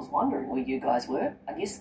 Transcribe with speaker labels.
Speaker 1: was wondering where you guys were. I guess